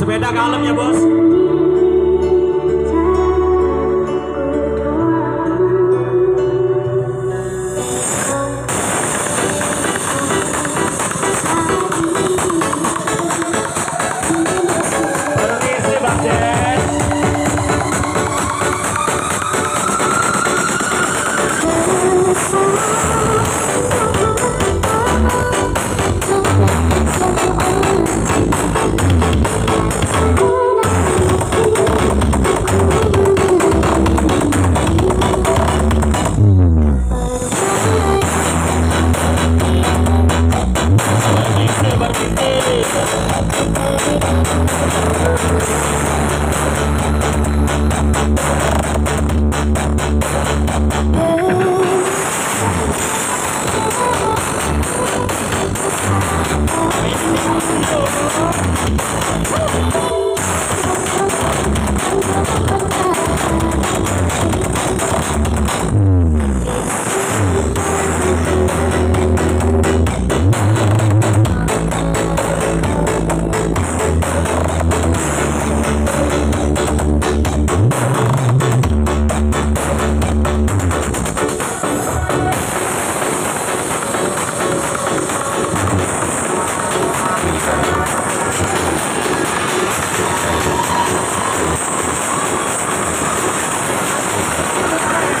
sepeda kalem ya bos. This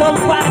so far.